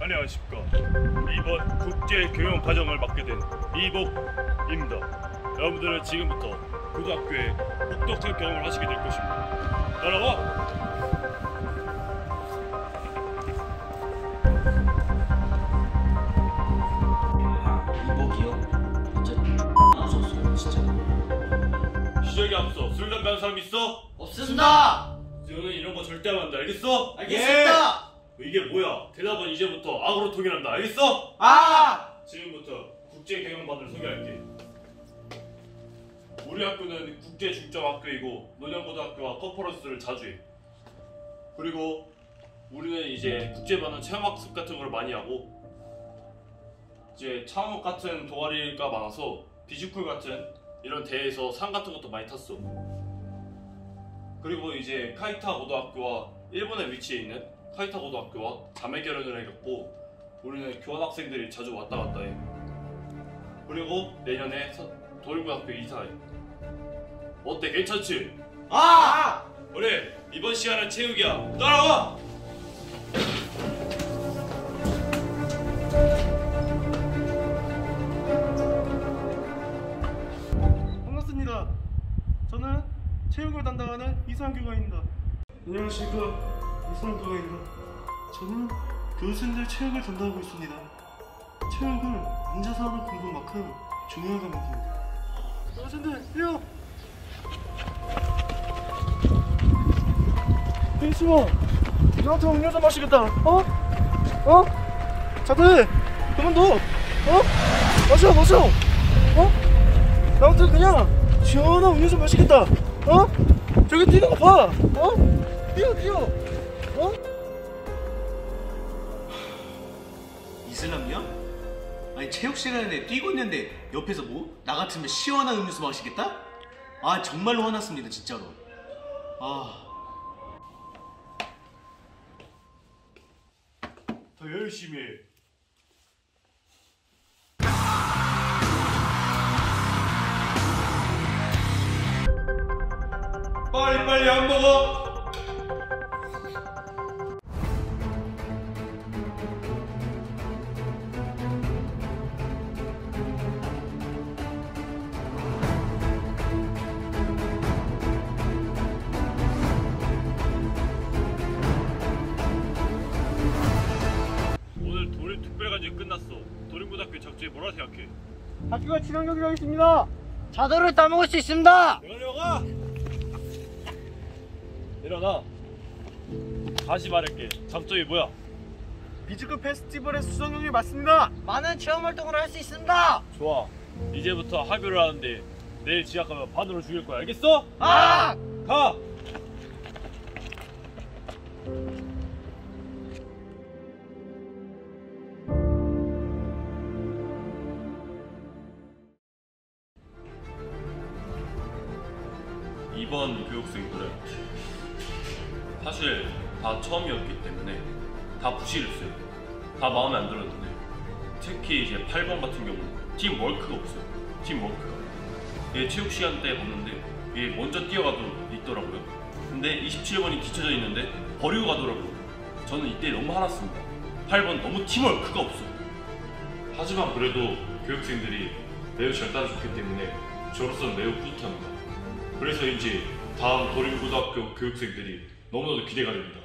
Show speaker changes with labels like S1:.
S1: 안녕하십니까. 이번 국제 교영 과정을 맡게 된 이복입니다. 여러분들은 지금부터 고등학교에 혹독한 경험을 하시게 될 것입니다. 따라와! 시작에 앞서 술 담배 한 사람 있어?
S2: 없습니다!
S1: 너는 이런 거 절대 안 한다 알겠어?
S2: 알겠습니다! 예.
S1: 이게 뭐야? 대답은 이제부터 악으로 통일한다. 알겠어?
S2: 아
S1: 지금부터 국제 경영반을 소개할게. 우리 학교는 국제 중점 학교이고 논현고등학교와 컨퍼런스를 자주 해. 그리고 우리는 이제 국제반은 체험학습 같은 걸 많이 하고 이제 창업 같은 동아리가 많아서 비즈쿨 같은 이런 대회에서 상 같은 것도 많이 탔어. 그리고 이제 카이타 고등학교와 일본에 위치해 있는 카이타 고등학교와 자매 결연을 해갖고 우리는 교환 학생들이 자주 왔다 갔다 해. 그리고 내년에 서- 도림고등학교 이사해. 어때 괜찮지?
S2: 아!
S1: 그래 이번 시간은 체육이야. 따라와.
S3: 반갑습니다. 저는 체육을 담당하는 이수환 교관입니다. 안녕하십니까 이수환 교관입니다. 저는 교수님들 체육을 담당하고 있습니다. 체육은 앉아서 하는 공부만큼 중요한 과목입니다. 교수님들 뛰어! 이수환, 나한테 음료수 마시겠다. 어? 어? 자들 그만둬. 어? 마셔 마셔. 어? 나한테 그냥 시원한 음료수 마시겠다. 어? 저기 뛰는 거 봐. 어? 뛰어 뛰어. 어?
S4: 이슬람이야? 아니 체육 시간에 뛰고 있는데 옆에서 뭐? 나 같으면 시원한 음료수 마시겠다? 아 정말로 화났습니다 진짜로 아
S1: 더 열심히 해. 빨리 빨리 안 먹어. 오늘 특별관이 끝났어. 도림고등학교 적주에 뭐라 생각해?
S3: 학교가 친환경이라고 있습니다.
S2: 자도를 따먹을 수 있습니다
S1: 내려가. 일어나. 다시 말할게. 장점이 뭐야?
S3: 비즈크 페스티벌의 수상경이 맞습니다.
S2: 많은 체험 활동을 할 수 있습니다
S1: 좋아. 이제부터 학교를 하는데 내일 지각하면 반으로 죽일 거야. 알겠어?
S2: 아!
S1: 가. 이번 교육생들은 사실 다 처음이었기 때문에 다 부실했어요. 다 마음에 안 들었는데 특히 이제 8번 같은 경우는 팀워크가 없어요. 팀워크가. 얘 체육 시간 때 봤는데 얘 먼저 뛰어가도 있더라고요. 근데 27번이 뒤쳐져 있는데 버리고 가더라고요. 저는 이때 너무 화났습니다. 8번 너무 팀워크가 없어. 하지만 그래도 교육생들이 매우 잘 따라줬기 때문에 저로서는 매우 뿌듯합니다. 그래서 이제 다음 도림고등학교 교육생들이 너무나도 기대가 됩니다.